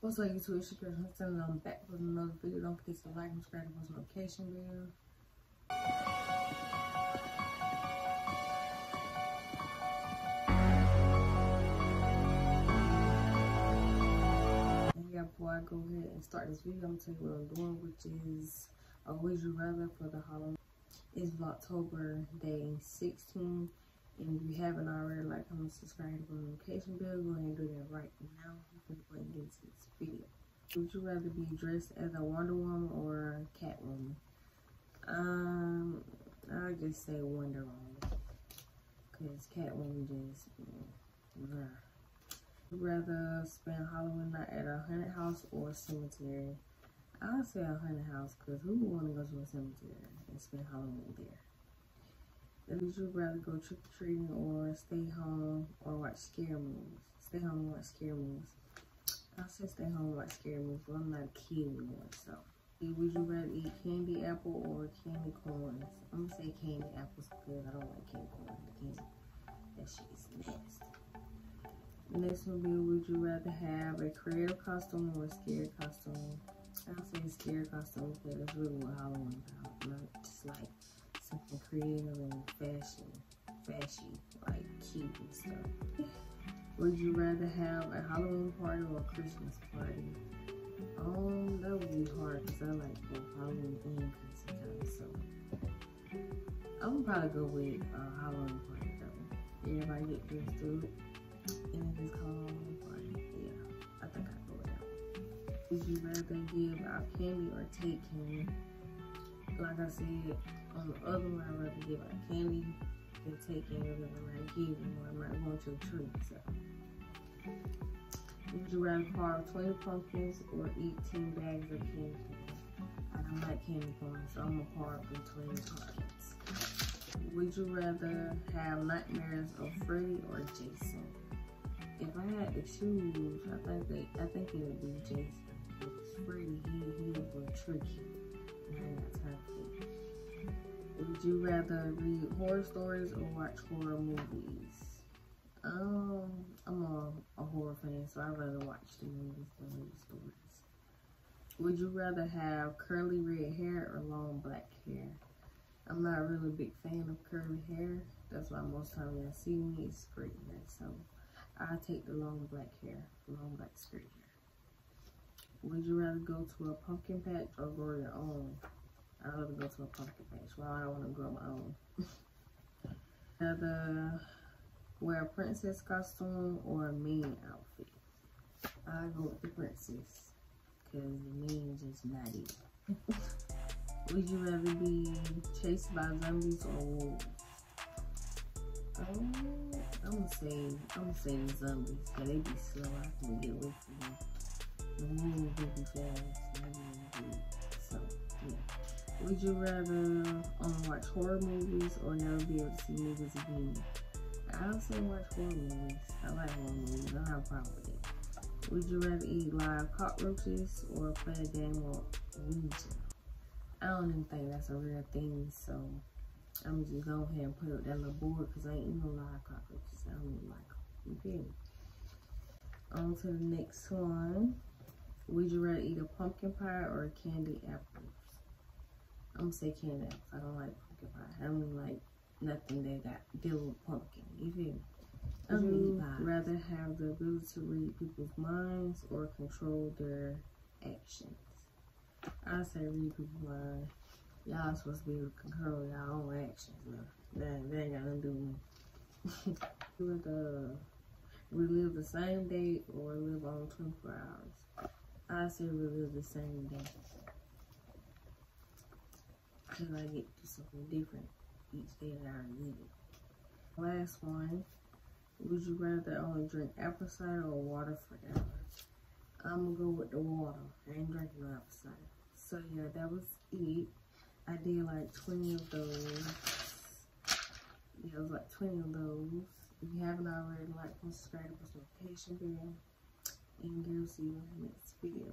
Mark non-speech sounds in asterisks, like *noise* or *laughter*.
What's up YouTube, it's your girl I'm back with another video. Don't forget to like and subscribe to post notification. And yeah, before I go ahead and start this video, I'm gonna tell you what I'm doing, which is a Would You Rather for the Halloween. It's October day 16. And if you haven't already, like, comment, subscribe, the notification bell, go ahead and do that right now. You can and get into this video. Would you rather be dressed as a Wonder Woman or a Catwoman? Um, I'll just say Wonder Woman. Because Catwoman just, yeah. Would you rather spend Halloween night at a haunted house or a cemetery? I'll say a haunted house because who would want to go to a cemetery and spend Halloween there? Would you rather go trick or treating or stay home or watch scary movies? Stay home and watch scary movies. I said stay home and watch scary movies, but I'm not a kid anymore, so. Would you rather eat candy apple or candy corns? I'm gonna say candy apples because I don't like candy corn. Candy. That shit is nasty. Next one be would you rather have a creative costume or a scary costume? I'll say scary costume because that's really what Halloween about. Not just like something creative and fashion, fashy, like cute and stuff. Would you rather have a Halloween party or a Christmas party? Um, that would be hard because I like both Halloween and Christmas So I'm probably go with uh, Halloween party though. Everybody get dressed it, and if it's called Halloween party, yeah, I think I'd go with that. Would you rather give out candy or take candy? Like I said, on the other one, I'd rather give out candy than take any of them. I might give them or I might to a tree. So. Would you rather carve 20 pumpkins or eat 10 bags of candy I don't like candy corn, so I'm gonna carve the 20 pumpkins. Would you rather have nightmares of Freddy or Jason? If I had to choose, I think they, I think it would be Jason. Freddy, he, he would trick you. Time. Would you rather read horror stories or watch horror movies? Um, I'm a, a horror fan, so I'd rather watch the movies than read the stories. Would you rather have curly red hair or long black hair? I'm not really a big fan of curly hair. That's why most when I see me, it's straight hair. So I take the long black hair, long black straight hair. Would you rather go to a pumpkin patch or grow your own? I'd rather go to a pumpkin patch. Well, I don't want to grow my own. *laughs* rather wear a princess costume or a mean outfit. I go with the princess because the mean is just not it. *laughs* Would you rather be chased by zombies or wolves? Um, I'm gonna say I'm gonna say zombies. Cause they be slow. I can get away from them. Would you rather um, watch horror movies or never be able to see movies again? I'll say watch horror movies. I like horror movies. I don't have a problem with it. Would you rather eat live cockroaches or play a game of Ouija? I don't even think that's a real thing, so I'm just go ahead and put up that little board because I ain't eating no live cockroaches. I don't even like them. Me? On to the next one. Would you rather eat a pumpkin pie or a candy apple? I'm gonna say candy apples. I don't like pumpkin pie. I don't like nothing that got deal with pumpkin. You feel me? I would rather have the ability to read people's minds or control their actions. I say read people's minds. Y'all supposed to be able to control y'all own actions now. That, that ain't got nothing to do with *laughs* uh, relive the same day or live on 24 hours. I say relive the same day because I get to something different each day that I live it. Last one, would you rather only drink apple cider or water forever? I'm gonna go with the water. I ain't drinking no apple cider. So yeah, that was it. I did like 20 of those. Yeah, it was like 20 of those. If you haven't already, like and subscribe to the notification bell. And we'll see you in the next video.